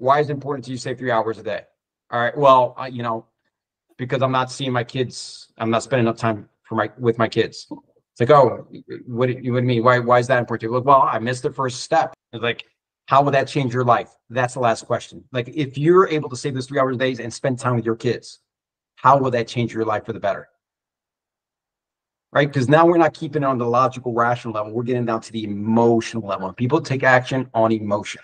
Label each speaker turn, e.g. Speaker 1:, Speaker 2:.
Speaker 1: why is it important to you to save three hours a day? All right, well, I, you know, because I'm not seeing my kids, I'm not spending enough time for my with my kids. It's like, oh, what do you what mean? Why why is that important? to you? Like, well, I missed the first step. It's like, how will that change your life? That's the last question. Like, if you're able to save those three hours a day and spend time with your kids, how will that change your life for the better? Right? Because now we're not keeping it on the logical, rational level. We're getting down to the emotional level. People take action on emotion.